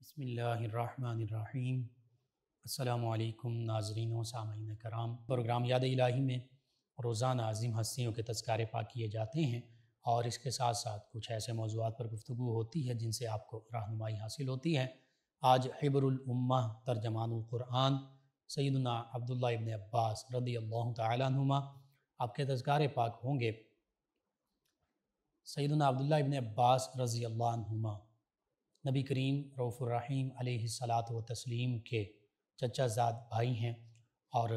बसमीम अल्लाम नाजरीन व सामीन कराम प्रोग्राम याद इलाही में रोज़ाना अजीम हस्तियों के तस्कार पाक किए जाते हैं और इसके साथ साथ कुछ ऐसे मौजूद पर गुफ्तु होती है जिनसे आपको रहनुमाई हासिल होती है आज हिबरुल्मा तर्जमानकुरान सैदना अब्दुल्ला इबन अब्बास रदी अल्लाह तुमा आपके तस्कार पाक होंगे। सैदना अब्दुल्ला इबन अब्बास रज़ी अल्लाहुमा नबी करीम रऊफ़ुररहीम सलात व तस्लीम के चचा जद भाई हैं और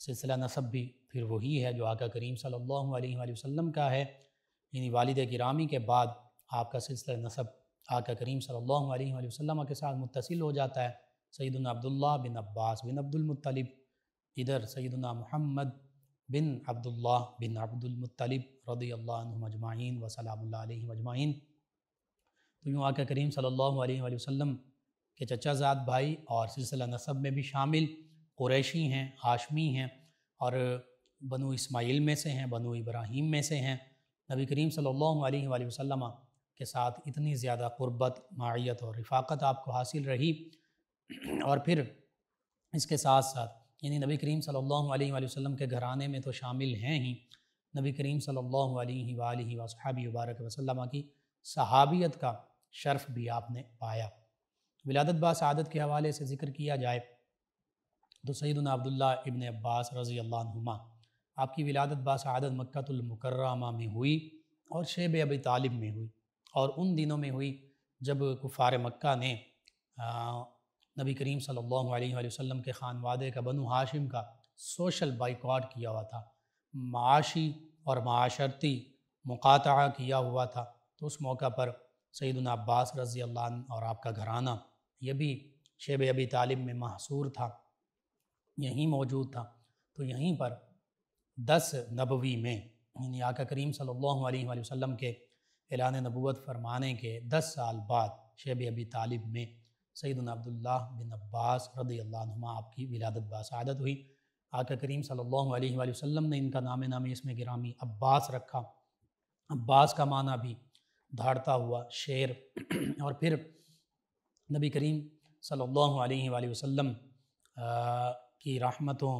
सिलसिला नसब भी फिर वही है जो आका करीम सल्लल्लाहु अलैहि वसल्लम का है। यानी वालद गिरामी के बाद आपका सिलसिला नसब आका करीम सल्लल्लाहु अलैहि वसल्लम के साथ मुतसिल हो जाता है। सैदना अब्दुल्ला बिन अब्बास बिन अब्दुलमुत्तलिब इधर सैदना मोहम्मद बिन अब्दुल्ला बिन अब्दुलमुत्तलिब रदी अल्लाह अजमाइन वसलाम अजमाइन। तो यूँ आका करीम सल्लल्लाहु अलैहि वसल्लम के चचा ज़ाद भाई और सिलसिला नसब में भी शामिल कुरैशी हैं, हाशमी हैं और बनु इस्माइल में से हैं, बनु इब्राहीम में से हैं। नबी करीम सल्लल्लाहु अलैहि वसल्लम के साथ इतनी ज़्यादा क़ुरबत माइत और रफ़ाक़त आपको हासिल रही और फिर इसके साथ साथ, यानी नबी करीम सल्लल्लाहु अलैहि वसल्लम के घराने में तो शामिल हैं ही, नबी करीम सल्लल्लाहु अलैहि वसल्लम मुबारक वसल्लम की सहाबियत का शर्फ भी आपने पाया। विलादत बादत के हवाले से ज़िक्र किया जाए तो सईदना अब्दुल्ला इबन अब्बास रज़ी अल्लाहुमा आपकी विलादत बादत मक्तुलमकरमा में हुई और शेब अबी तालिब में हुई और उन दिनों में हुई जब कुफ़ार मक्का ने नबी करीम सल्लल्लाहु अलैहि वसल्लम के खान वादे का बनु हाशिम का सोशल बाइकआउट किया हुआ था। माशी और माशरती मुकाता किया हुआ था। तो उस मौका पर सईदना अब्बास रज़ी अल्लाह और आपका घराना, ये भी शेब अबी तालिब में महसूर था, यहीं मौजूद था। तो यहीं पर दस नबवी में, यानी आका करीम सल्लल्लाहु अलैहि वसल्लम के ऐलान नबूत फरमाने के दस साल बाद शेब अबी तालिब में सईदना अब्दुल्ला बिन अब्बास रदी आपकी विलादत बासादत हुई। आका करीम सल्लल्लाहु अलैहि वसल्लम ने इनका नाम नाम इसमें गिरामी अब्बास रखा। अब्बास का माना भी धाड़ता हुआ शेर। और फिर नबी करीम सल्लल्लाहु अलैहि वसल्लम की रहमतों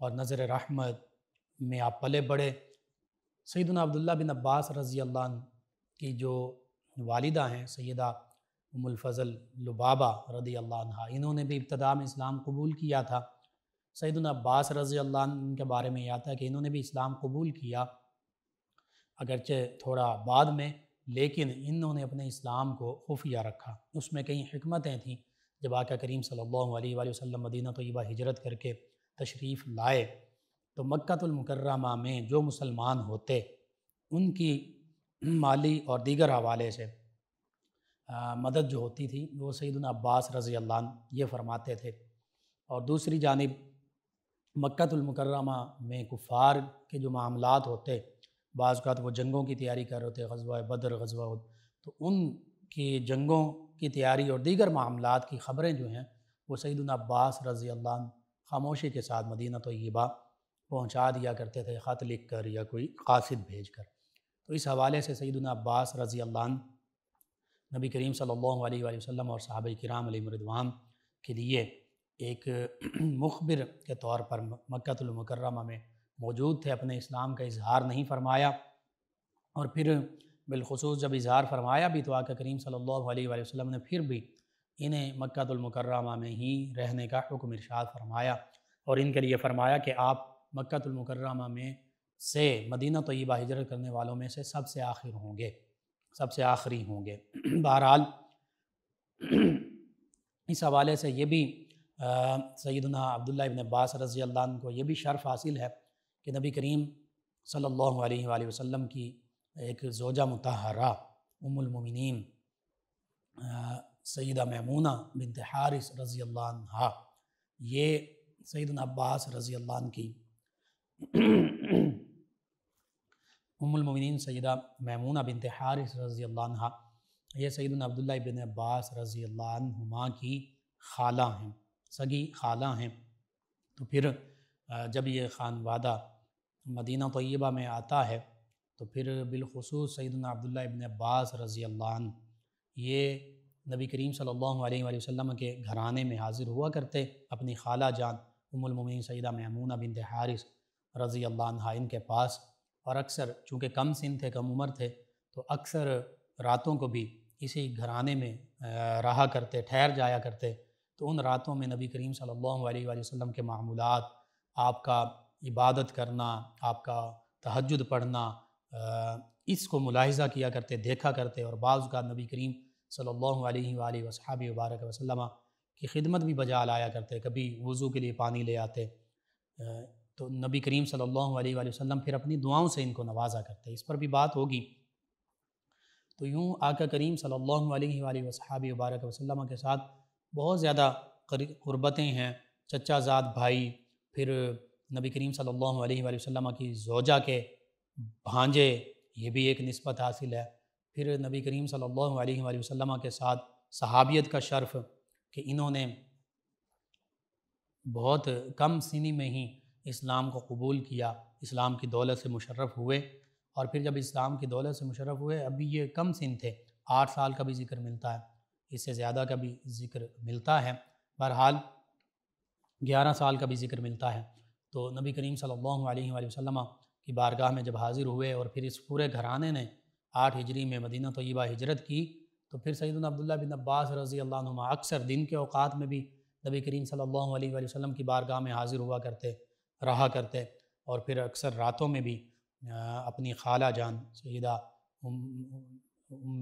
और नज़र रहमत में आप पले बड़े। सईदना अब्दुल्ला बिन अब्बास रज़ी अल्लाह की जो वालिदा हैं सैदा उमुलफ़ज़ल लुबाबा रदी अल्लाह इन्होंने भी इब्तदा में इस्लाम कबूल किया था। सईदना अब्बास रज़ी अल्लाह के बारे में याद है कि इन्होंने भी इस्लाम कबूल किया, अगरचे थोड़ा बाद में, लेकिन इन्होंने अपने इस्लाम को खुफिया रखा। उसमें कई हमतें थीं, जब आका करीम सल्लल्लाहु अलैहि वसल्लम मदीना तय्यबा हिजरत करके तशरीफ़ लाए तो मक्तुलमकरमा में जो मुसलमान होते, उनकी माली और दीगर हवाले से आ, मदद जो होती थी वो सईदना अब्बास रज़ी अल्लाह ये फरमाते थे। और दूसरी जानब मक्तुलमकरमा में कुफ़ार के जो मामलात होते बाज़ का वो जंगों की तैयारी कर रहे थे गजवा बदर गजवा तो उन की जंगों की तैयारी और दीगर मामला की ख़बरें जो हैं वो सईदन अब्बास रज़ी अल्लाह खामोशी के साथ मदीना तो यबा पहुँचा दिया करते थे ख़त लिख कर या कोई कासिद भेज कर। तो इस हवाले से सईदन अब्बास रज़ी अल्लाह नबी करीम सल्लल्लाहु अलैहि वसल्लम और साहब कराम रिदवान के लिए एक मुखबिर के तौर पर मक्तुलमकरमा में मौजूद थे, अपने इस्लाम का इजहार नहीं फरमाया और फिर बिलखसूस जब इजहार फरमाया भी तो आका करीम सल्लल्लाहु अलैहि वसल्लम ने फिर भी इन्हें मक्तुलमकरमा में ही रहने का हुक्म इरशाद फरमाया और इनके लिए फ़रमाया कि आप मक्तुलमकरमा में से मदीना तय्यबा हिजरत करने वालों में से सबसे आखिर होंगे। सबसे आखिरी होंगे। बहरहाल, इस हवाले से ये भी सैदना अब्दुल्ला इबन अब्बास रज़ी अल्लाह को ये भी शर्फ हासिल है कि नबी करीम सल्लल्लाहु अलैहि वसल्लम की एक जोजा मतहरा उमुलमिन सईदा ममूना बिनत हारिस रज़ी अल्लाह ये सईद अब्बास रज़ी अल्लाह की उमुलमिन सैदा ममूना बिनत हारिस रज़ी अल्लाह ये सईद अब्दुल्ला बिन अब्बास रज़ी अल्लाह की खाला हैं सगी खाला हैं तो फिर जब ये खान वादा मदीना तय्यबा में आता है तो फिर बिलखसूस सैदना अब्दुल्ला इबन अब्बास रज़ी अल्लाह ये नबी करीम सल्लल्लाहु अलैहि वसल्लम के घराने में हाज़िर हुआ करते अपनी खाला जान उमुलमिन सैदा महमूना बिन हारिस रज़ी अल्लाह इनके पास और अक्सर चूँकि कम सिन थे, कम उम्र थे तो अक्सर रातों को भी इसी घराने में रहा करते, ठहर जाया करते। तो उन रातों में नबी करीम सल्लल्लाहु अलैहि वसल्लम के मामूलात, आपका इबादत करना, आपका तहजद पढ़ना इसको मुलाहिजा किया करते, देखा करते और बाज़ का नबी करीम सल्लल्लाहु अलैहि वसहाबी वबारक वसल्लम की खिदमत भी बजा लाया करते। कभी वज़ू के लिए पानी ले आते तो नबी करीम सल्लल्लाहु अलैहि वसल्लम फिर अपनी दुआओं से इनको नवाजा करते इस पर भी बात होगी। तो यूँ आका करीम सल्लल्लाहु अलैहि वसहाबी वबारक वसल्लम के साथ बहुत ज़्यादा क़ुरबतें हैं। चचा ज़ात भाई, फिर नबी करीम सल्लल्लाहु अलैहि वसल्लम की जोजा के भांजे, ये भी एक नस्बत हासिल है। फिर नबी करीम सल्लल्लाहु अलैहि वसल्लम के साथ सहाबियत का शर्फ़ कि इन्होंने बहुत कम सीनी में ही इस्लाम को कबूल किया, इस्लाम की दौलत से मुशर्रफ़ हुए और फिर जब इस्लाम की दौलत से मुशर्रफ़ हुए, अभी ये कम सिन थे। आठ साल का भी ज़िक्र मिलता है। इससे ज़्यादा का भी ज़िक्र मिलता है। बहरहाल, ग्यारह साल का भी ज़िक्र मिलता है। तो नबी करीम सल्लल्लाहु अलैहि वसल्लम की बारगाह में जब हाज़िर हुए और फिर इस पूरे घराने ने आठ हिजरी में मदीना तय्यबा हिजरत की तो फिर सैदन अब्दुल्ला बिन अब्बास रज़ी अल्लाह अक्सर दिन के अवकात में भी नबी करीम सल्लल्लाहु अलैहि वसल्लम की बारगाह में हाज़िर हुआ करते। रहा करते और फिर अक्सर रातों में भी अपनी खाला जान सैदा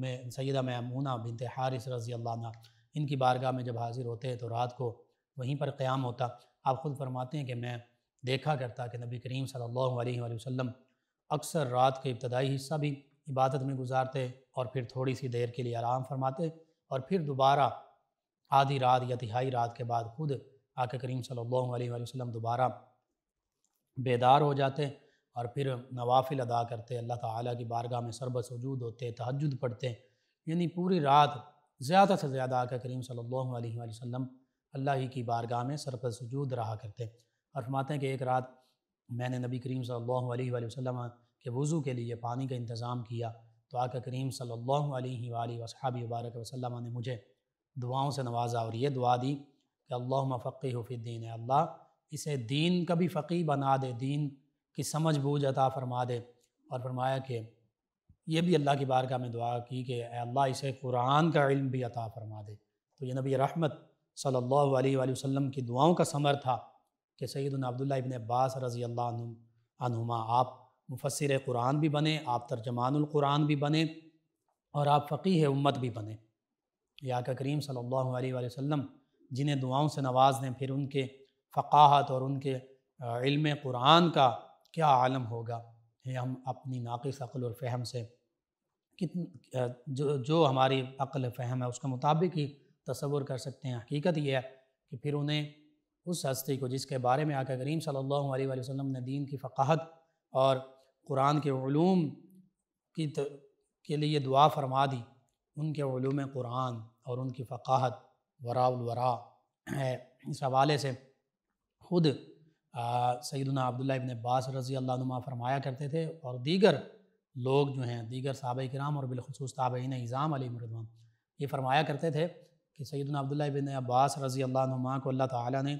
में सैदा मैमूना बिनते हारिस रज़ी अल्लाह इनकी बारगाह में जब हाज़िर होते हैं तो रात को वहीं पर क़्याम होता। आप ख़ुद फरमाते हैं कि मैं देखा करता कि नबी करीम सल्लल्लाहु अलैहि वसल्लम अक्सर रात का इब्तदाई हिस्सा भी इबादत में गुजारते और फिर थोड़ी सी देर के लिए आराम फरमाते और फिर दोबारा आधी रात या तिहाई रात के बाद खुद आके करीम सल्लल्लाहु अलैहि वसल्लम दोबारा बेदार हो जाते और फिर नवाफिल अदा करते अल्लाह ताला की बारगाह में सरबत वजूद होते तहजद पढ़ते यानी पूरी रात ज़्यादा से ज़्यादा आका करीम सल्लल्लाहु अलैहि वसल्लम अल्लाह ही की बारगाह में सरबत वजूद रहा करते और फरमाते हैं कि एक रात मैंने नबी करीम सल्लल्लाहु अलैहि वसल्लम के वज़ू के लिए पानी का इंतज़ाम किया तो आका करीम सल्लल्लाहु अलैहि वसहाबी बारक वसल्लम ने मुझे दुआओं से नवाजा और ये दुआ दी कि अल्लाह फ़क़ीफ़ीन अल्लाह इसे दीन का भी फ़क़ी बना दे, दीन की समझ बूझ अता फरमा दे। और फरमाया कि ये भी अल्लाह की बारगाह में दुआ की कि अल्लाह, इसे कुरान का इल्म भी अता फरमा दे। तो ये नबी रहमत सल्लल्लाहु अलैहि वसल्लम की दुआओं का समर था कि सैदन अब्दुल्ला इबन अब्बास रज़ी अल्लाहुमा आप मुफसर कुरान भी बने, आप तर्जमानकुरान भी बने और आप फ़कीह उम्मत भी बने। या का करीम सल्लल्लाहु अलैहि वसल्लम जिन्हें दुआओं से नवाज़ दें, फिर उनके फ़क़ाहत और उनके इल्म कुरान का क्या आलम होगा? है हम अपनी नाकस अक़ल और फ़हम से कित जो जो हमारी अक़ल फ़हम है उसके मुताबिक ही तस्वुर कर सकते हैं। हकीकत यह है कि फिर उन्हें उस हस्ती को जिसके बारे में आकर करीम सल्लल्लाहु अलैहि वसल्लम ने दीन की फ़क़ाहत और कुरान के ूम की त, के लिए दुआ फरमा दी उनके ूम कुरान और उनकी फ़क़ाहत वरावरा है। इस हवाले से ख़ुद सैदना अब्दुल्ला इबन अब्बास रज़ी अल्लाह फरमाया करते थे और दीगर लोग जो हैं, दीगर साहब कराम और बिलखसूस ताबीन इज़ाम अली मरदवान ये फरमाया करते थे कि सैदना अब्दुल्ला इबन अब्बास रज़ी अल्लाह को अल्लाह ताला ने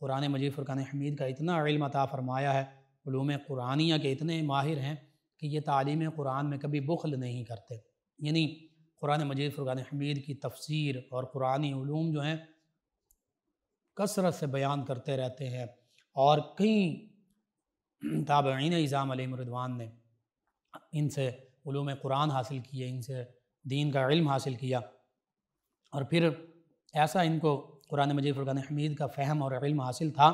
कुरान मजीद फ़ुरान हमीद का इतना इल्म अता फ़रमाया है ूम कुरानिया के इतने माहिर हैं कि ये तालीम कुरान में कभी बुखल नहीं करते। यानी कुरान मजीद, फ़ुरक़ान हमीद की तफसीर और कुरानी ूम जो हैं कसरत से बयान करते रहते हैं। और कई ताबीन इज़ाम मरदवान ने इनसे कुरान हासिल किए, इनसे दीन का इल्म हासिल किया। और फिर ऐसा इनको कुरान मजीद फ़ुरक़ान हमीद का फ़हम और इल्म हासिल था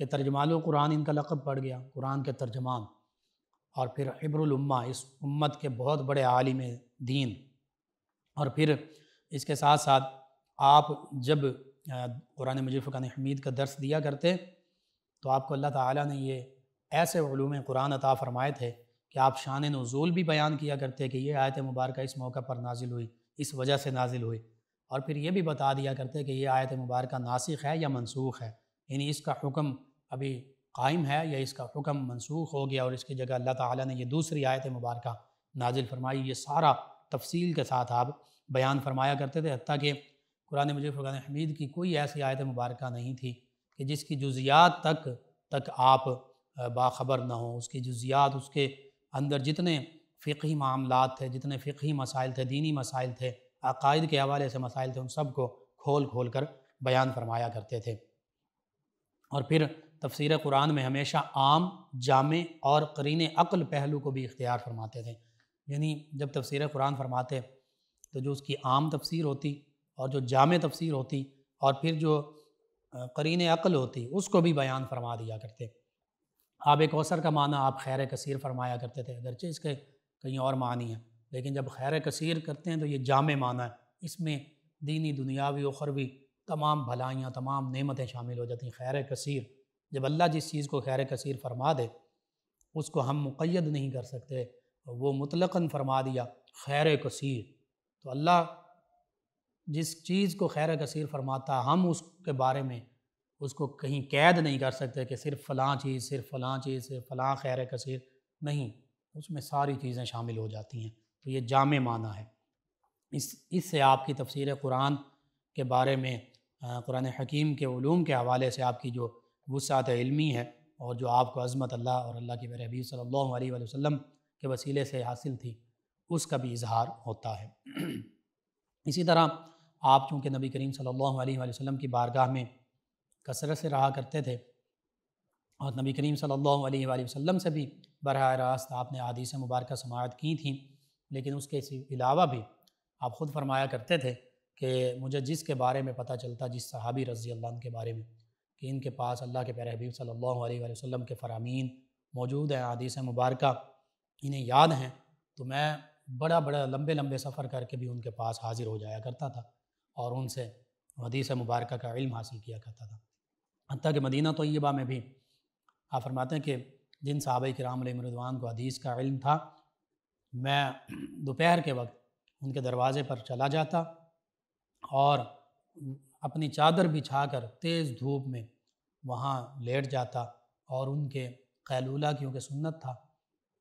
कि तर्जमान कुरान, इनका लक़ब पड़ गया, कुरान के तर्जमान और फिर इब्रुलम्मा इस उम्मत के बहुत बड़े आलिम दीन। और फिर इसके साथ साथ आप जब कुरान मजीद फ़ुरक़ान हमीद का दर्स दिया करते तो आपको अल्लाह ताला ने ये ऐसे ूम कुरान अता फ़रमाए थे कि आप शान नज़ूल भी बयान किया करते कि ये आयत मुबारक इस मौका पर नाजिल हुई, इस वजह से नाजिल हुई। और फिर ये भी बता दिया करते कि ये आयत मुबारक नासिक है या मनसूख है। यानी इसका हुक्म अभी कायम है या इसका हुक्म मनसूख हो गया और इसकी जगह अल्लाह ताला ने ये दूसरी आयत मुबारक नाजिल फरमाई, ये सारा तफसील के साथ आप बयान फरमाया करते थे हती कि कुरान मजीद फ़ुरान हमीद की कोई ऐसी आयत मुबारक नहीं थी कि जिसकी जुजियात तक तक आप बाखबर ना हो। उसकी जुजियात उसके अंदर जितने फ़िकी मामला थे, जितने फ़िकी मसाइल थे, दीनी मसाइल थे, अकायद के हवाले से मसाइल थे, उन सबको खोल खोल कर बयान फरमाया करते थे। और फिर तफसर कुरान में हमेशा आम, जाम और करीन अक्ल पहलू को भी इख्तियार फरमाते थे। यानी जब तफसीर कुरान फरमाते तो जो उसकी आम तफसीर होती और जो जाम तफसीर होती और फिर जो करीन अक्ल होती, उसको भी बयान फरमा दिया करते। आब कौसर का माना, आप खैर कसीर फरमाया करते थे, अगरचे इसके कहीं और मानी है। लेकिन जब खैर कसीर करते हैं तो ये जाम माना है। इसमें दीनी, दुनियावी उखरवी तमाम भलाइयाँ, तमाम नेमतें शामिल हो जाती हैं। खैर कसीर, जब अल्लाह जिस चीज़ को खैर कसीर फरमा दे, उसको हम मुक़ैद नहीं कर सकते। वो मुतलकन फरमा दिया, खैर कसीर। तो अल्लाह जिस चीज़ को खैर कसीर फरमाता, हम उसके बारे में उसको कहीं कैद नहीं कर सकते कि सिर्फ़ फ़लाँ चीज़, सिर्फ़ फ़लाँ चीज़, सिर्फ़ फ़लाँ खैर कसीर। नहीं, उसमें सारी चीज़ें शामिल हो जाती हैं। तो ये जाम माना है। इस, इससे आपकी तफसीर कुरान के बारे में कुरान हकीम के ूम के हवाले से आपकी जो वसात इल्मी है और जो आपको अज़मत अल्लाह और अल्लाह के सल्लल्लाहु अलैहि वसल्लम के वसीले से हासिल थी, उसका भी इजहार होता है। इसी तरह आप चूँकि नबी करीम सल्लल्लाहु अलैहि वसल्लम की बारगाह में कसरत से रहा करते थे और नबी करीम सल्लल्लाहु अलैहि वसल्लम से भी बरह रास्त आपने आदिश मुबारक समात की थी। लेकिन उसके अलावा भी आप ख़ुद फरमाया करते थे कि मुझे जिसके बारे में पता चलता, जिस सहाबी रज़ी अल्लाह के बारे में, कि इनके पास अल्लाह के प्यारे हबीब सल्लल्लाहु अलैहि वसल्लम के फ़रामीन मौजूद हैं आदिश मुबारक, इन्हें याद हैं तो मैं बड़ा बड़ा लंबे लंबे सफ़र करके भी उनके पास हाजिर हो जाया करता था। और उनसे हदीस मुबारक का इल्म हासिल किया करता था। हती कि मदीना तय्यबा में भी आप फरमाते हैं कि जिन सहाब कराम मरदवान को हदीस का इल्म था, मैं दोपहर के वक्त उनके दरवाज़े पर चला जाता और अपनी चादर बिछाकर तेज़ धूप में वहाँ लेट जाता और उनके कैलूला क्योंकि सुन्नत था।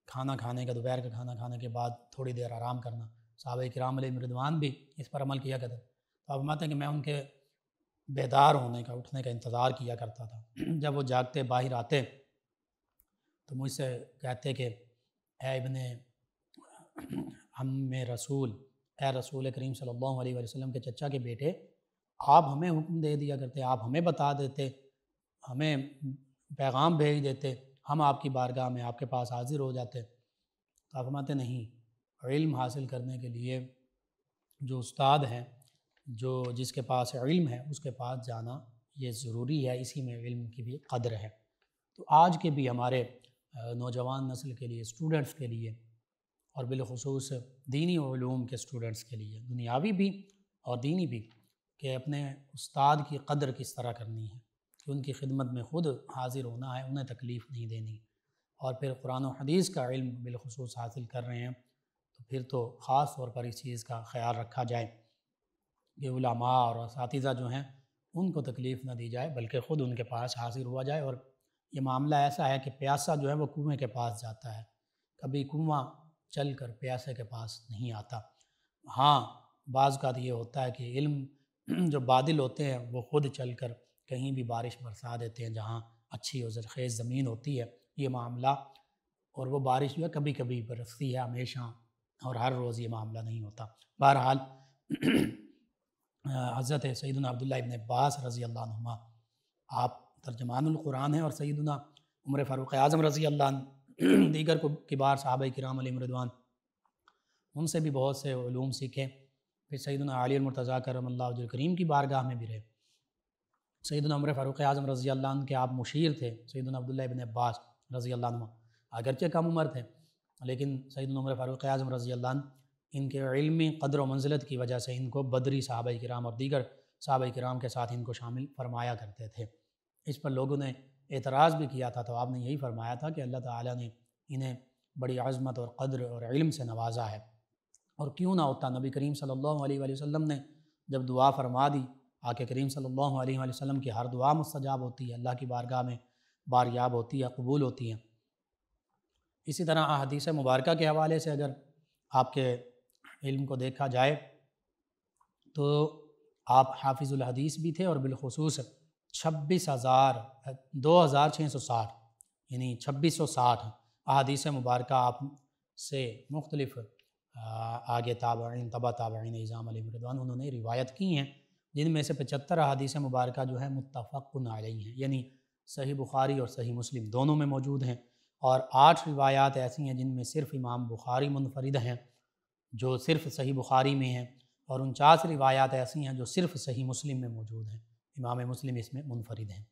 खाना खाने का, दोपहर का खाना खाने के बाद थोड़ी देर आराम करना। साहब कराम मृदवान भी इस पर अमल किया करते तो अब माते कि मैं उनके बेदार होने का, उठने का इंतज़ार किया करता था। जब वो जागते, बाहर आते तो मुझसे कहते कि ए इबन हम रसूल ए रसूल करीम सल्लल्लाहु अलैहि वसल्लम के चचा के बेटे, आप हमें हुक्म दे दिया करते, आप हमें बता देते, हमें पैगाम भेज देते, हम आपकी बारगाह में आपके पास हाजिर हो जाते। तो आप फरमाते नहीं, इल्म हासिल करने के लिए जो उस्ताद हैं जो जिसके पास इल्म है, उसके पास जाना ये ज़रूरी है। इसी में इल्म की भी कदर है। तो आज के भी हमारे नौजवान नस्ल के लिए, स्टूडेंट्स के लिए और बिलखसूस दीनी ूम के स्टूडेंट्स के लिए, दुनियावी भी और दीनी भी, कि अपने उस्ताद की कदर किस तरह करनी है, कि उनकी खिदमत में ख़ुद हाजिर होना है, उन्हें तकलीफ़ नहीं देनी। और फिर कुरान हदीस का इल्म बिलखसूस हासिल कर रहे हैं तो फिर तो ख़ास तौर पर इस चीज़ का ख्याल रखा जाए। कि उलामा और इस जो हैं, उनको तकलीफ़ ना दी जाए, बल्कि ख़ुद उनके पास हाजिर हुआ जाए। और ये मामला ऐसा है कि प्यासा जो है वो कुएँ के पास जाता है। कभी कुआँ चल कर प्यासे के पास नहीं आता। हाँ बाज़ का तो ये होता है कि इल्म जो बादल होते हैं, वो ख़ुद चल कर कहीं भी बारिश बरसा देते हैं, जहाँ अच्छी और जरखेज़ ज़मीन होती है। ये मामला, और वो बारिश जो है कभी कभी बरसती है, हमेशा, और हर रोज़ ये मामला नहीं होता। बहरहाल हज़रत सईदना अब्दुल्ला इबन अब्बास रज़ी अल्लाह आप तर्जमानकुरान हैं और सईदना उम्र फ़ारूक़ आज़म रज़ी अल्लाह दीगर को किबार साहब कराम मरदवान उनसे भी बहुत से ूम सीखे। फिर सईदना आली मुर्तज़ा करम करीम की बारगाह में भी रहे। सईदन उम्र फ़ारूक़ आज़म रज़ी अल्लाह के आप मुशीर थे, सईदन अब्दुल्ला इबन अब्बास रज़ी अल्लाह अगरचे कम उम्र थे, लेकिन सईदन उम्र फ़ारूक़ आज़म रज़ी अल्लाह इनके इल्मी कदर मंजिलत की वजह से इनको बदरी साहब कराम और दीगर साहब कराम के साथ इनको शामिल फरमाया करते थे। इस पर लोगों ने एतराज़ भी किया था तो आपने यही फरमाया था कि अल्लाह ताला ने इन्हें बड़ी आज़मत और कदर और इल्म से नवाजा है। और क्यों ना होता? नबी करीम सल्लल्लाहु अलैहि वसल्लम ने जब दुआ फरमा दी, आके करीम सल्लल्लाहु अलैहि वसल्लम की हर दुआ मुस्तजाब होती है, अल्लाह की बारगाह में बारियाब होती है, कबूल होती हैं। इसी तरह अदीस मुबारक के हवाले से अगर आपके इल्म को देखा जाए तो आप हाफिज़ुल हदीस भी थे और बिलखसूस छब्बीस हज़ार, दो हज़ार छः सौ साठ, यानी छब्बीस सौ साठ अदीस मुबारक आप से मुख्तलिफ़ आगे ताबीन तबा ताबीन निज़ाम मरदान उन्होंने रिवायत की हैं, जिनमें से पचहत्तर अदीस मुबारक जो है मुतफ़न आलई हैं, यानी सही बुखारी और सही मुस्लिम दोनों में मौजूद हैं, और आठ रिवायात ऐसी हैं जिनमें सिर्फ़ इमाम बुखारी मुनफरद हैं जो सिर्फ़ सही बुखारी में हैं और उनचास रिवायात ऐसी हैं जो सिर्फ़ सही मुस्लिम में मौजूद हैं। इमाम मुस्लिम इसमें मुनफरद हैं।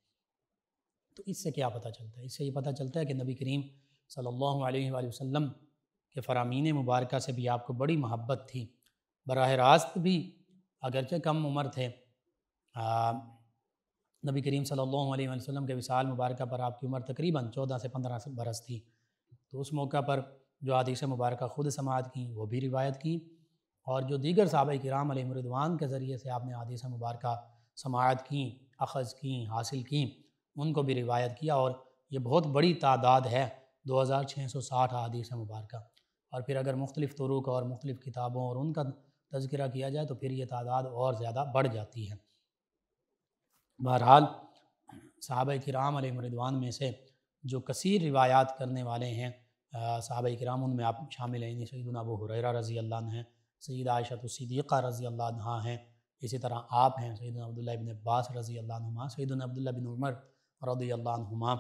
तो इससे क्या पता चलता है? इससे ये पता चलता है कि नबी करीम सल्लल्लाहु अलैहि वसल्लम के फ़रामीन मुबारक से भी आपको बड़ी महब्बत थी। बरह रास्त भी अगरचे कम उम्र थे। नबी करीम सल्लल्लाहु अलैहि वसल्लम के विशाल मुबारक पर आपकी उम्र तकरीबन चौदह से पंद्रह बरस थी। तो उस मौका पर जो आदिश मुबारक ख़ुद समात की, वो भी रिवायत की। और जो दीगर साहब कराम मरदवान के ज़रिए से आपने आदिश मुबारक समात की, अख़ज़ की, हासिल की, उनको भी रिवायत किया और ये बहुत बड़ी तादाद है, दो हज़ार छः सौ साठ आदिश मुबारक। और फिर अगर मुख्तलिफ़ तुरुक और मुख्तलिफ़ किताबों और उनका तस्करा किया जाए तो फिर ये तादाद और ज़्यादा बढ़ जाती है। बहरहाल, साहब कराम मरदवान में से जो कसर रिवायात करने वाले हैं साहब कराम उनमें आप शामिल हैं। सईद अबू हुरैरा रज़ी अल्लाह हैं, सईद आयशतुल्सिद्दीक़ा रज़ी अल्लाह हैं। इसी तरह आप हैं सईद अब्दुल्ला बिन अब्बास रज़ी अल्लाह सईद अब्दुल्ला बिन उमर रदी अल्लाहुमा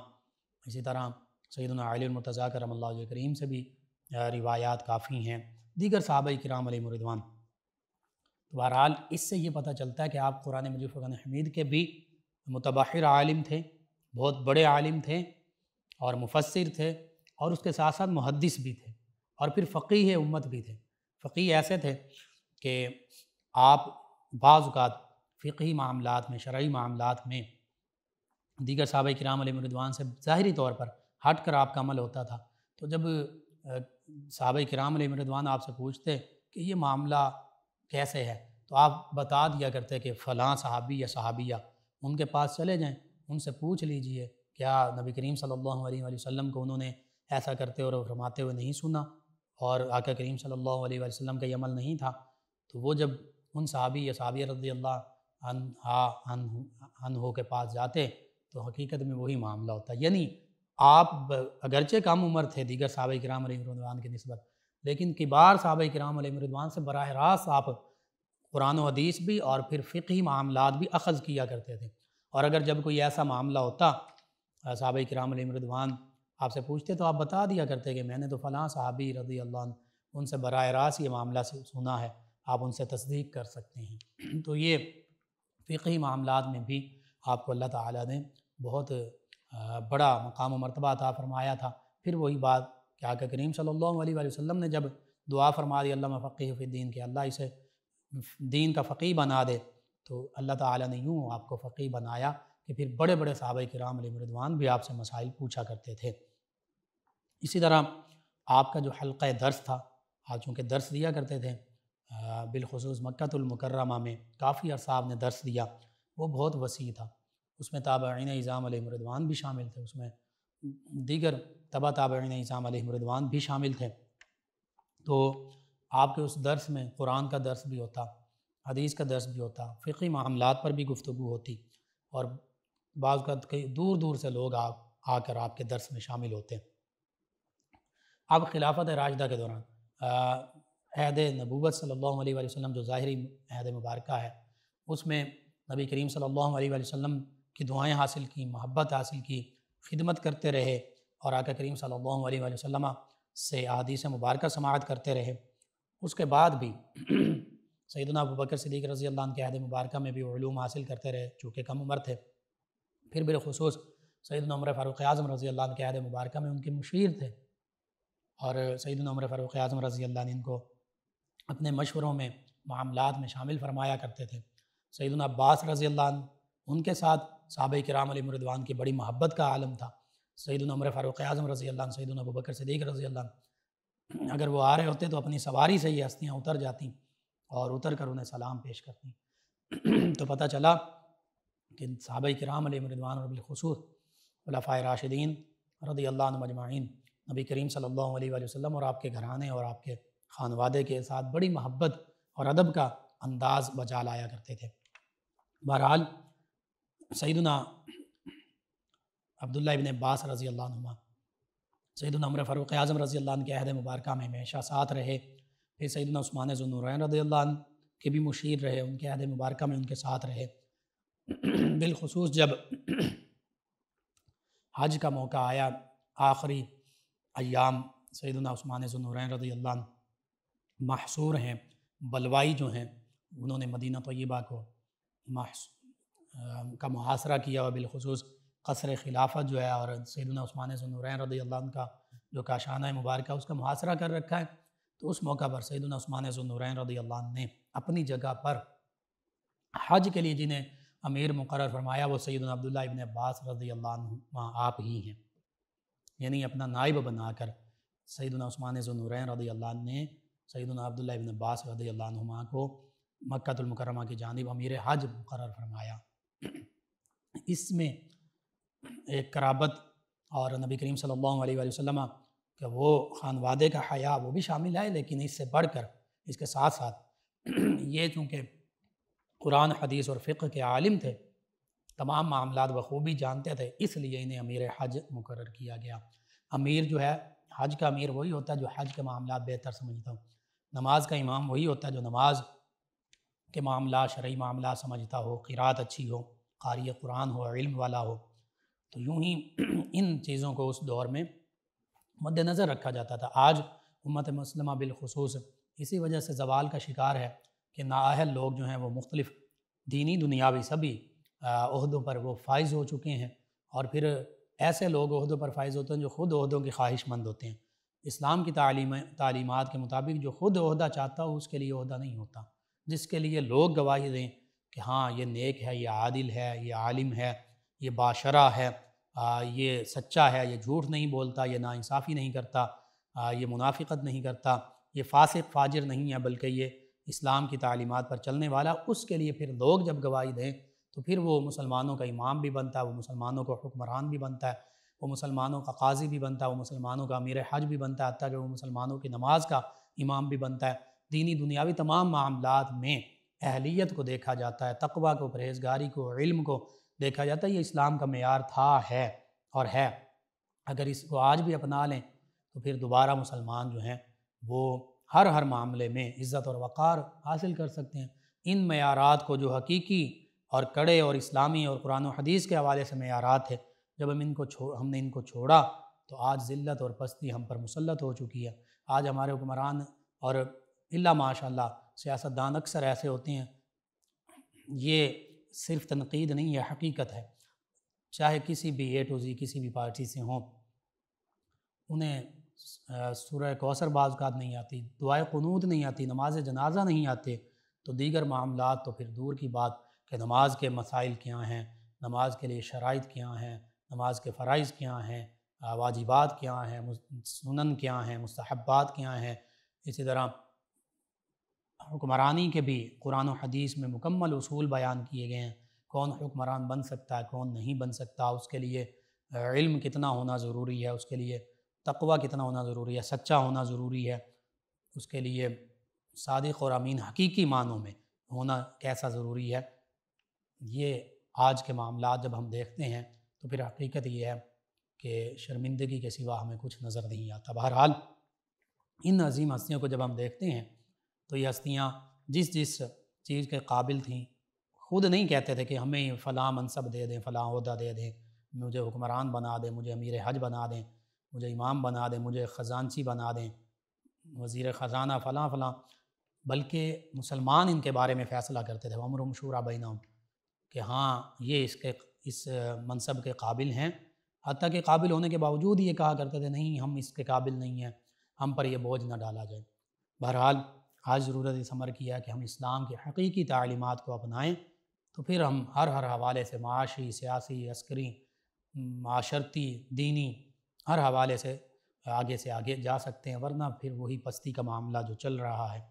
इसी तरह आलमरतज़ा करम करीम से भी रिवायात काफ़ी हैं। दीगर साहब कराम मरदवान तो बहरहाल इससे ये पता चलता है कि आप कुरान मजीद फ़ुरान हमीद के भी मुतबाहिर आलिम थे, बहुत बड़े आलिम थे और मुफसर थे। और उसके साथ साथ मुहदस भी थे और फिर फ़कीह उम्मत भी थे। फ़कीह ऐसे थे कि आप बाज़ात फ़िकी मामला में शर्य मामला में दीगर साहब कराम मरदवान से ज़ाहरी तौर पर हट कर आपका अमल होता था। तो जब साहब कराम मरदवान आपसे पूछते कि ये मामला कैसे है? तो आप बता दिया करते कि फ़लाँ सहाबी या सहाबिया उनके पास चले जाएँ, उनसे पूछ लीजिए, क्या नबी करीम सल्लल्लाहु अलैहि वसल्लम को उन्होंने ऐसा करते और फरमाते हुए नहीं सुना। और आका करीम सल्लल्लाहु अलैहि वसल्लम का अमल नहीं था। तो वो जब उन सहाबी या सहाबी रज़ी अल्लाह अन हो के पास जाते तो हकीकत में वही मामला होता। यानी आप अगरचे कम उम्र थे दीगर साहब कराम रदवान की नस्बत, लेकिन किबार साहब कराम रदवान से बरह रास्त आप कुरान हदीस भी और फिर फ़िकी मामला भी अखज़ किया करते थे। और अगर जब कोई ऐसा मामला होता, साहब कराम रदवान आपसे पूछते तो आप बता दिया करते कि मैंने तो फ़लाँ साहबी रदी अल्लाह उनसे बर रास्त ये मामला से सुना है, आप उनसे तस्दीक कर सकते हैं। तो ये फ़िकी मामला में भी आपको अल्लाह ताला ने बहुत बड़ा मकाम मरतबा था फरमाया था। फिर वही बात कि आका करीम सल्लल्लाहु अलैहि वसल्लम ने जब दुआ फरमा दी, अल्लाह फ़क़ी दीन, के अल्लाह इसे दीन का फ़क़ी बना दे तो अल्लाह ताला ने यूँ आपको फ़क़ी बनाया कि फिर बड़े बड़े साहब कराम मरदवान भी आपसे मसाइल पूछा करते थे। इसी तरह आपका जो हल्क़ दर्स था आप चूँकि दर्स दिया करते थे बिलखसूस मक्तुलमकरमा में काफ़ी अरसा आपने दर्स दिया, वो बहुत वसी था। उसमें ताबीन इज़ाम मरदवान भी शामिल थे, उसमें दीगर तबा ताबीन इज़ाम मरदवान भी शामिल थे। तो आपके उस दर्स में कुरान का दर्स भी होता, हदीस का दर्स भी होता, फ़िकी मामलात पर भी गुफ्तु होती और बाज़ कई दूर दूर से लोग आ, आकर आपके दर्स में शामिल होते। अब खिलाफत राजदा के दौरान। अहद नबूत सल्लल्लाहु अलैहि वसल्लम, जो ज़ाहरी अहद मुबारक है, उसमें नबी करीम सल्लल्लाहु अलैहि वसल्लम की दुआएँ हासिल की, मोहब्बत हासिल की, खिदमत करते रहे और आका करीम सल्लल्लाहु अलैहि वसल्लम से अदीस मुबारक समात करते रहे। उसके बाद भी सैदना अबू बकर सदीक रज़ी अल्लाह के अहद मुबारक में भी ूम हासिल करते रहे, चूँकि कम उम्र थे। फिर बिलखसूस सैदन उम्र फ़ारूक़ आज़म रज़ी अल्लाह के अहद मुबारक में उनके मुशीर थे। और सैदन उम्र फ़ारूक़ आज़म रज़ी अल्लाह इनको अपने मशवरों में, मामलात में शामिल फरमाया करते थे। सैदन अब्बास रज़ी अल्लाह उनके साथ साहब कराम मरदवान की बड़ी मोहब्बत का आलम था। सईद उम्र फ़ारूक़ आज़म रज़ी अल्लाह सईद अबू बकर सदीक रज़ी अल्लाह अगर वो आ रहे होते तो अपनी सवारी से ही हस्तियाँ उतर जाती और उतर कर उन्हें सलाम पेश करती। तो पता चला कि साहब कराम और बिलखसूस खलफ़ा राशिदीन रदी मजमाइन नबी करीम सल्लल्लाहु अलैहि वसल्लम और आपके घराने और आपके खानवादे के साथ बड़ी मोहब्बत और अदब का अंदाज बचा लाया करते थे। बहरहाल, सईदना अब्दुल्ला इबन अब्बास रज़ी अल्लाह सईदना उमर फ़ारूक आज़म रज़ी अल्लाह के अहद मुबारक में हमेशा साथ रहे। फिर सईदना उस्मान ज़ुनूरैन रज़ी अल्लाह के भी मुशीर रहे, उनके अहद मुबारक में उनके साथ रहे। बिलखसूस जब हज का मौका आया, आखिरी अयाम सैदना उस्मान ज़ुनूरैन अल्लाह महसूर हैं, बलवाई जो हैं, उन्होंने मदीना तय्यबा को का मुहासरा किया और बिलखसूस कसर खिलाफत जो है और सैदना उस्मान ज़ुनूरैन अल्लाह का जो काशाना मुबारक उसका मुहासरा कर रखा है। तो उस मौका पर सैदना उस्मान ज़ुनूरैन अल्लाह ने अपनी जगह पर हज के लिए जिन्हें अमीर मुकर फरमाया, वो सैदना अब्दुल्ला इबन अब्बास अल्लाह आप ही हैं। यानी अपना नाइब बनाकर सईदना उस्मान ज़ुनूरैन रदी अल्लाह ने सईदना अब्दुल्ला इबन अब्बास रदी अल्लाह को मक्तुलमकरमा की जानब अमीर हज मुकर फरमाया। इसमें एक कराबत और नबी करीम सल्लल्लाहु अलैहि वसल्लम का वो खानवादे का हया वो भी शामिल है, लेकिन इससे बढ़कर इसके साथ साथ ये चूँकि कुरान, हदीस और फ़िक्र के आलिम थे तमाम मामला बखूबी जानते थे, इसलिए इन्हें अमीर हज मुकर किया गया। अमीर जो है, हज का अमीर वही होता है जो हज के मामला बेहतर समझता हो। नमाज़ का इमाम वही होता है जो नमाज़ के मामला शर्य मामला समझता हो, किरात अच्छी हो कारी कुरान हो, इल्म वाला हो। तो यूँ ही इन चीज़ों को उस दौर में मद्दनज़र रखा जाता था। आज उम्मत मुसलमा बिलखसूस इसी वजह से जवाल का शिकार है कि नाअहल लोग जो हैं वो मुख्तलिफ़ दीनी दुनियावी सभी अहदों पर वो फ़ाइज़ हो चुके हैं और फिर ऐसे लोग अहदों पर फ़ाइज़ होते हैं जो ख़ुद अहदों के ख्वाहिशमंद होते हैं। इस्लाम की तालीम तालीमत के मुताबिक जो ख़ुद अहदा चाहता हो उसके लिए अहदा नहीं होता जिसके लिए लोग गवाही दें कि हाँ ये नेक है ये आदिल है ये आलिम है ये बाशरा है आ, ये सच्चा है ये झूठ नहीं बोलता ये नाइंसाफ़ी नहीं करता आ, ये मुनाफ़िकत नहीं करता ये फ़ासिक फाजिर नहीं है बल्कि ये इस्लाम की तालीमत पर चलने वाला उसके लिए फिर लोग जब गवाही दें तो फिर वो मुसलमानों का इमाम भी बनता है, वो मुसलमानों का हुक्मरान भी बनता है, वो मुसलमानों का काजी भी बनता है, वो मुसलमानों का अमीर हज भी बनता है हती कि वो मुसलमानों की नमाज़ का इमाम भी बनता है। दीनी दुनियावी तमाम मामला में अहलियत को देखा जाता है, तकवा को, परहेजगारी को, इल्म को देखा जाता है, ये इस्लाम का मैार था, है और है। अगर इसको आज भी अपना लें तो फिर दोबारा मुसलमान जो हैं, वो हर हर मामले में इज़्ज़त और वक़ार हासिल कर सकते हैं। इन मैारात को जो हकीकी और कड़े और इस्लामी और कुरान हदीस के हवाले से मैारात है। जब हम इनको छो, हमने इनको छोड़ा तो आज ज़िल्लत और पस्ती हम पर मुसलत हो चुकी है। आज हमारे हुक्मरान और अल्ला माशा सियासतदान अक्सर ऐसे होते हैं। ये सिर्फ़ तनकीद नहीं है हकीकत है। चाहे किसी भी ए टू जी किसी भी पार्टी से हों, उन्हें सूरह कौसर बाज़ात नहीं आती दुआ कनूत नहीं आती नमाज़ जनाजा नहीं आते तो दीगर मामला तो फिर दूर की बात। कि नमाज़ के मसाइल क्या हैं, नमाज़ के लिए शराइ क्या हैं, नमाज़ के फ़रज़ क्या हैं वाजिबात क्या हैं सुनन क्या हैं मुस्तहबात क्या हैं। इसी तरह हुक्मरानी के भी कुरान हदीस में मुकम्मल असूल बयान किए गए हैं। कौन हुक्मरान बन सकता है, कौन नहीं बन सकता, उसके लिए इल्म कितना होना ज़रूरी है, उसके लिए तकवा कितना होना ज़रूरी है, सच्चा होना ज़रूरी है, उसके लिए सादिक और अमीन हकीकी मानों में होना कैसा ज़रूरी है। ये आज के मामला जब हम देखते हैं तो फिर हकीकत ये है कि शर्मिंदगी के सिवा हमें कुछ नज़र नहीं आता। बहरहाल, इन अजीम हस्तियों को जब हम देखते हैं तो ये हस्तियाँ जिस जिस चीज़ के काबिल थीं, खुद नहीं कहते थे कि हमें फ़लाँ मनसब दे दें, फ़लाँ अहदा दे दें, मुझे हुक्मरान बना दें, मुझे अमीर हज बना दें, मुझे इमाम बना दें, मुझे ख़जानची बना दें वज़ी ख़जाना फ़लाँ फ़लाँ, बल्कि मुसलमान इनके बारे में फ़ैसला करते थे। अमर मशूरा बैना कि हाँ ये इसके, इस मनसब के काबिल हैं। हती के काबिल होने के बावजूद ये कहा करते थे, नहीं, हम इसके काबिल नहीं हैं, हम पर यह बोझ ना डाला जाए। बहरहाल, आज ज़रूरत इस अमर किया कि हम इस्लाम की हकीकी तालीमत को अपनाएँ तो फिर हम हर हर हवाले से माशी, सियासी, अस्करी, माशरती, दीनी, हर हवाले से आगे से आगे जा सकते हैं, वरना फिर वही पस्ती का मामला जो चल रहा है।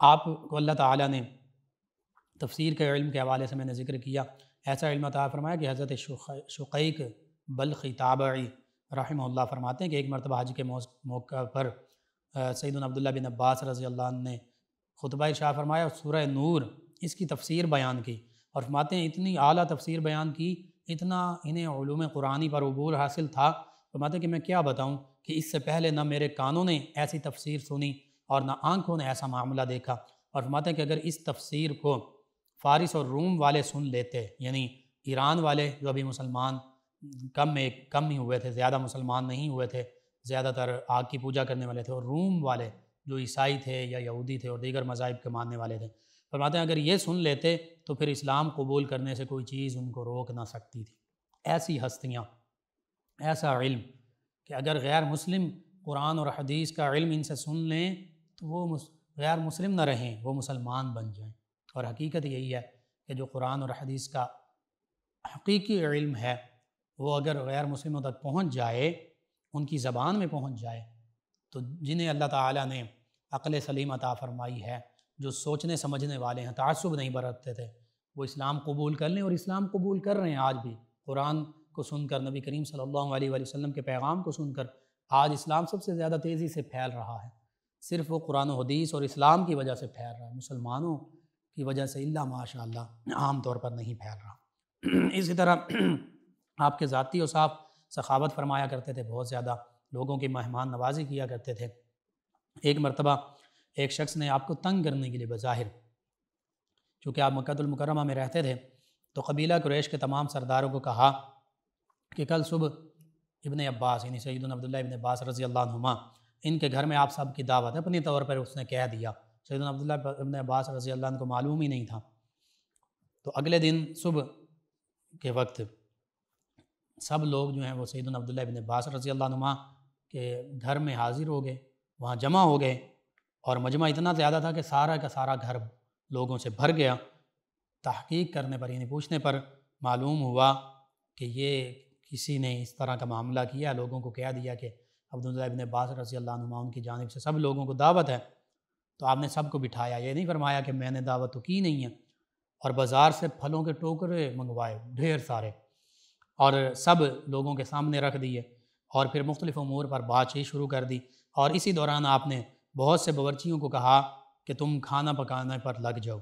आपको अल्लाह ताला ने तफसीर के इल्म के हवाले से मैंने ज़िक्र किया। ऐसा इल्म अता फरमाया कि हज़रत शुक़ैक बल खिताबी रहमल्ला फरमाते हैं कि एक मरतबा हज के मौका पर सईद अब्दुल्ला बिन अब्बास रज़ी अल्लाह ने खुतबा शाह फरमाया और सूर नूर इसकी तफसीर बयान की और फरमाते हैं, इतनी आला तफसीर बयान की, इतना इन्हें कुरानी पर अबूल हासिल था। फरमाते हैं कि मैं क्या बताऊँ कि इससे पहले ना मेरे कानों ने ऐसी तफसीर सुनी और ना आँखों ने ऐसा मामला देखा। और फरमाते हैं कि अगर इस तफसीर को फ़ारिस और रूम वाले सुन लेते, यानी ईरान वाले जो अभी मुसलमान, कम में कम ही हुए थे, ज़्यादा मुसलमान नहीं हुए थे, ज़्यादातर आग की पूजा करने वाले थे, और रूम वाले जो ईसाई थे या यहूदी थे और दीगर मज़ाहब के मानने वाले थे। फरमाते हैं, अगर ये सुन लेते तो फिर इस्लाम कबूल करने से कोई चीज़ उनको रोक ना सकती थी। ऐसी हस्तियाँ, ऐसा इल्म कि अगर गैर मुस्लिम कुरान और हदीस का इल्म इनसे सुन लें तो वो गैर मुस्लिम ना रहें, वो मुसलमान बन जाएँ। और हकीकत यही है कि जो कुरान और हदीस का हकीकी इल्म है, वो अगर गैर मुस्लिमों तक पहुँच जाए, उनकी ज़बान में पहुँच जाए तो जिन्हें अल्लाह ताला ने अक़ल सलीम अता फ़रमाई है, जो सोचने समझने वाले हैं, तासुब नहीं बरतते थे, वो इस्लाम कबूल कर लें और इस्लाम कबूल कर रहे हैं आज भी। कुरान को सुनकर नबी करीम सल्लल्लाहु अलैहि वसल्लम के पैगाम को सुनकर आज इस्लाम सबसे ज़्यादा तेज़ी से फैल रहा है। सिर्फ़ वो कुरान हदीस और इस्लाम की वजह से फैल रहा है। मुसलमानों की वजह से इल्ला माशा आम तौर पर नहीं फैल रहा। इसी तरह आपके ज़ाती साफ़ सखावत फरमाया करते थे, बहुत ज़्यादा लोगों की मेहमान नवाजी किया करते थे। एक मरतबा एक शख्स ने आपको तंग करने के लिए बज़ाहिर, चूँकि आप मक्तुलमकरमा में रहते थे तो कबीला कुरैश के तमाम सरदारों को कहा कि कल सुबह इबन अब्बास, यानी सईद अब्दुल्ला इबन अब्बास रज़ी अल्लाहुमा इनके घर में आप सब की दावत है अपनी तौर पर उसने कह दिया। सईद अब्दुल्ला अब्बास रज़ी अल्लाह को मालूम ही नहीं था। तो अगले दिन सुबह के वक्त सब लोग जो हैं वो सईद अब्दुल्ला इबन अब्बास रज़ी अल्लाह के घर में हाज़िर हो गए, वहाँ जमा हो गए और मजमा इतना ज़्यादा था कि सारा का सारा घर लोगों से भर गया। तहकीक करने पर, यानी पूछने पर मालूम हुआ कि ये किसी ने इस तरह का मामला किया, लोगों को कह दिया कि अब्दुल्ला इबन अब्बास रसी अल्लाह उनकी जानब से सब लोगों को दावत है। तो आपने सबको बिठाया। ये नहीं फरमाया कि मैंने दावत तो की नहीं है। और बाज़ार से फलों के टोकरे मंगवाए, ढेर सारे। और सब लोगों के सामने रख दिए और फिर मुख्तलिफ़ अमूर पर बातचीत शुरू कर दी। और इसी दौरान आपने बहुत से बावर्चियों को कहा कि तुम खाना पकाने पर लग जाओ।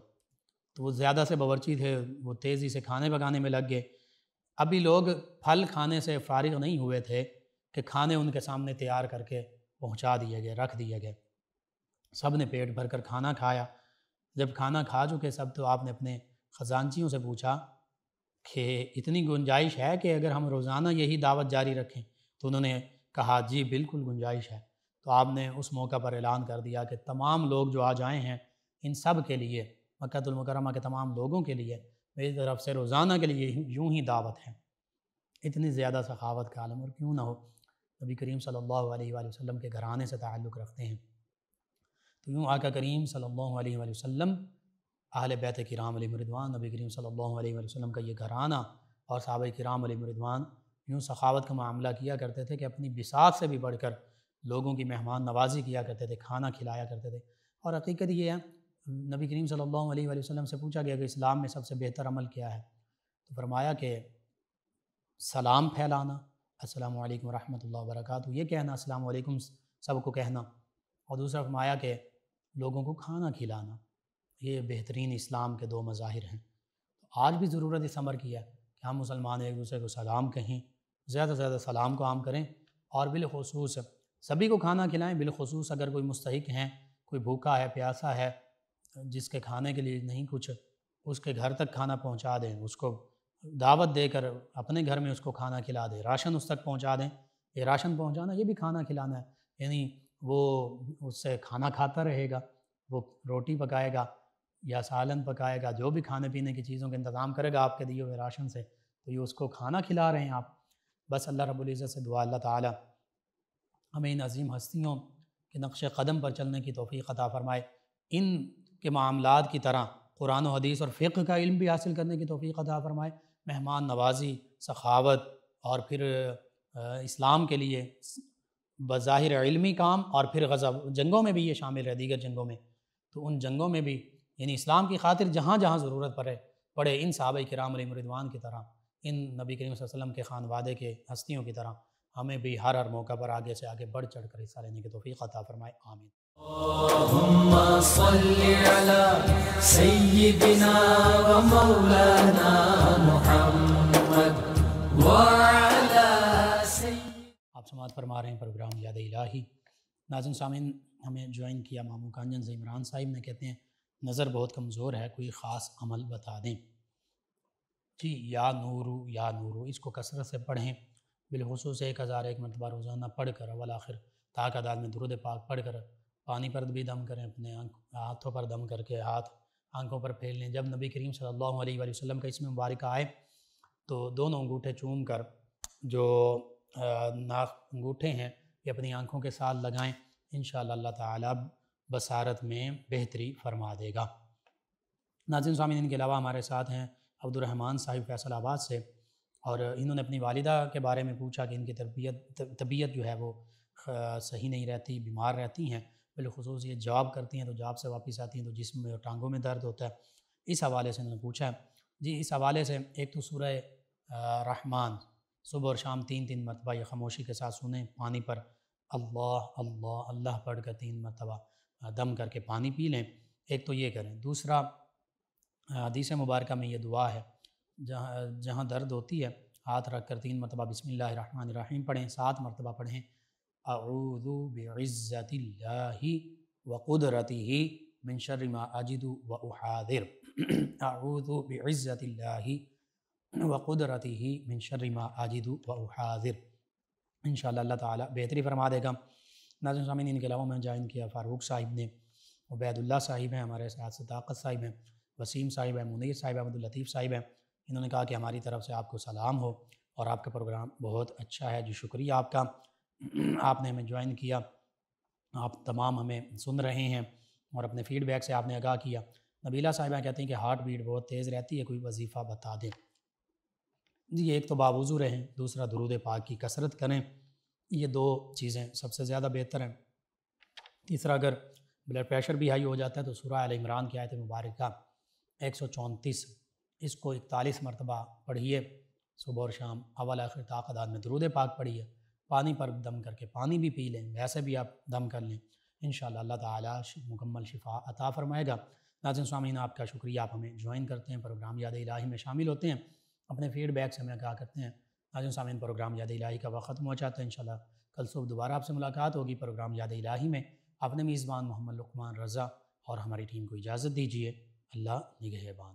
तो वो ज़्यादा से बावर्ची थे, वो तेज़ी से खाने पकाने में लग गए। अभी लोग फल खाने से फारिग नहीं हुए थे कि खाने उनके सामने तैयार करके पहुँचा दिए गए, रख दिए गए। सबने पेट भर कर खाना खाया। जब खाना खा चुके सब तो आपने अपने ख़जानचियों से पूछा कि इतनी गुंजाइश है कि अगर हम रोज़ाना यही दावत जारी रखें? तो उन्होंने कहा, जी, बिल्कुल गुंजाइश है। तो आपने उस मौका पर ऐलान कर दिया कि तमाम लोग जो आज आए हैं, इन सब के लिए मक्तुलमकरमा के तमाम लोगों के लिए, मेरी तरफ़ से रोज़ाना के लिए यूँ ही दावत है। इतनी ज़्यादा सखावत का आलम, और क्यों ना हो? नबी करीम सल्लल्लाहु अलैहि वसल्लम के घराने से ताल्लुक़ रखते हैं। तो यूँ आका करीम सल्लल्लाहु अलैहि वसल्लम अहल बैत कराम मरदवान नबी करीम सल्लल्लाहु अलैहि वसल्लम का ये घराना और साहब कराम मरदवान यूँ सखावत का मामला किया करते थे कि अपनी बिसात से भी बढ़कर लोगों की मेहमान नवाजी किया करते थे, खाना खिलाया करते थे। और हकीकत ये है, नबी करीम सल्लल्लाहु अलैहि वसल्लम से पूछा गया कि इस्लाम में सबसे बेहतर अमल क्या है? तो फरमाया कि सलाम फैलाना, अस्सलाम वालेकुम रहमतुल्लाहि व बरकातहू, ये कहना, अस्सलाम वालेकुम, सबको कहना। और दूसरा फरमाया कि लोगों को खाना खिलाना, ये बेहतरीन इस्लाम के दो मज़ाहिर हैं। तो आज भी ज़रूरत इस अमर की है कि हम मुसलमान एक दूसरे को सलाम कहें, ज़्यादा से ज़्यादा सलाम को आम करें और बिलखसूस सभी को खाना खिलाएँ। बिलखसूस अगर कोई मुस्तक हैं, कोई भूखा है, प्यासा है, जिसके खाने के लिए नहीं कुछ, उसके घर तक खाना पहुँचा दें, उसको दावत देकर अपने घर में उसको खाना खिला दें, राशन उस तक पहुँचा दें। ये राशन पहुंचाना, ये भी खाना खिलाना है। यानी वो उससे खाना खाता रहेगा, वो रोटी पकाएगा या सालन पकाएगा, जो भी खाने पीने की चीज़ों का इंतज़ाम करेगा आपके दिए हुए राशन से तो ये उसको खाना खिला रहे हैं आप। बस अल्लाह रब्बुल इज़्ज़त से दुआ, अल्लाह ताला हमें इन अजीम हस्तियों के नक्श कदम पर चलने की तोफ़ी अता फ़रमाए। इन के मामला की तरह कुरान हदीस और फ़िक्र का इल्म भी हासिल करने की तोफ़ी अदा फ़रमाए। मेहमान नवाजी, सखावत और फिर इस्लाम के लिए बज़ाहिर इल्मी काम और फिर गज़ा जंगों में भी ये शामिल है, दीगर जंगों में। तो उन जंगों में भी, यानी इस्लाम की खातिर जहाँ जहाँ ज़रूरत पड़े पड़े इन साहब कराम रिदवान की तरह, इन नबी करीम वसल्लम के खान वादे के हस्तियों की तरह, हमें भी हर हर मौका पर आगे से आगे बढ़ चढ़ कर हिस्सा लेने की तोफ़ी अता फ़रमाए। आमीन। समात फरमा रहे हैं प्रोग्राम याद इलाही। नाजन सामिन, हमें ज्वाइन किया मामू कांजन से इमरान साहिब ने कहते हैं, नज़र बहुत कमज़ोर है, कोई ख़ास अमल बता दें। जी, या नूरू या नूरू, इसको कसरत से पढ़ें। बिलखसूस एक हज़ार एक मरतबा रोज़ाना पढ़ कर अवल आखिर, ताक अदाद में दुरुद पाक पढ़ कर पानी पर भी दम करें अपने हाथों पर दम करके, हाथ आँखों पर फेर लें। जब नबी करीम सल्लल्लाहु अलैहि वसल्लम का इसमें मुबारक आए तो दोनों अंगूठे चूम कर, जो नाक अंगूठे हैं, ये अपनी आँखों के साथ लगाएँ इन अल्लाह ताला बसारत में बेहतरी फरमा देगा। नाजिन स्वामी इनके अलावा हमारे साथ हैं अब्दुलरहमान साहिब फैसलाबाद से, और इन्होंने अपनी वालिदा के बारे में पूछा कि इनकी तरबियत, तबीयत जो है वो सही नहीं रहती, बीमार रहती हैं, बिलखसूस ये जॉब करती हैं तो जॉब से वापस आती हैं तो जिसम में टांगों में दर्द होता है। इस हवाले से इन्होंने पूछा है, जी इस हवाले से एक तो सूर रहमान सुबह और शाम तीन तीन मरतबा ये खामोशी के साथ सुने, पानी पर अल्लाह अल्लाह अल्लाह पढ़ कर तीन मरतबा दम करके पानी पी लें। एक तो ये करें। दूसरा हदीस मुबारक में ये दुआ है, जहाँ जहाँ दर्द होती है, हाथ रख कर तीन मरतबा बसमीम पढ़ें, सात मरतबा पढ़ें अऊदु बिज़्ज़तिल्लाहि व क़ुदरतिही मिन शर्रि मा अजिदु व उहादिर। बिज़्ज़तिल्लाहि व ही मिन शर्रि मा अजिदु व उहादिर इन अल्लाह ताला बेहतरी फरमा देगा नाजिन सामीन इनके अलावा मैं ज्वाइन किया फ़ारूक साहिब ने उबैदुल्ला साहिब हैं हमारे साथ सदाकत साहिब हैं वसीम साहिब हैं मुनीर साहिब अहमद लतीफ़ साहिब हैं इन्होंने कहा कि हमारी तरफ़ से आपको सलाम हो और आपका प्रोग्राम बहुत अच्छा है जी शुक्रिया आपका आपने हमें ज्वाइन किया आप तमाम हमें सुन रहे हैं और अपने फ़ीडबैक से आपने आगाह किया नबीला साहिबा कहती हैं कि हार्ट बीट बहुत तेज़ रहती है कोई वजीफ़ा बता दें जी एक तो बावजू रहें, दूसरा दरूद पाक की कसरत करें, ये दो चीज़ें सबसे ज़्यादा बेहतर हैं। तीसरा, अगर ब्लड प्रेशर भी हाई हो जाता है तो सूरह अल इमरान की आयत मुबारक एक सौ चौंतीस, इसको इकतालीस मरतबा पढ़िए, सुबह और शाम अवल आखिर ताकदाद में दरूद पाक पढ़िए, पानी पर दम करके पानी भी पी लें, वैसे भी आप दम कर लें इन ताला मुकम्मल शिफा अता फ़रमाएगा। नाजिन स्वामीन, आपका शुक्रिया, आप हमें ज्वाइन करते हैं, प्रोग्राम याद इलाही में शामिल होते हैं। अपने फीडबैक से हमें कहा करते हैं। नाजन सामीन प्रोग्राम याद इलाही का वक्त जाता है इन कल सुबह दोबारा आपसे मुलाकात होगी प्रोग्राम याद इलाही में। अपने मेज़बान मोहम्मद लकमान रज़ा और हमारी टीम को इजाज़त दीजिए। अल्लाह निगहबान।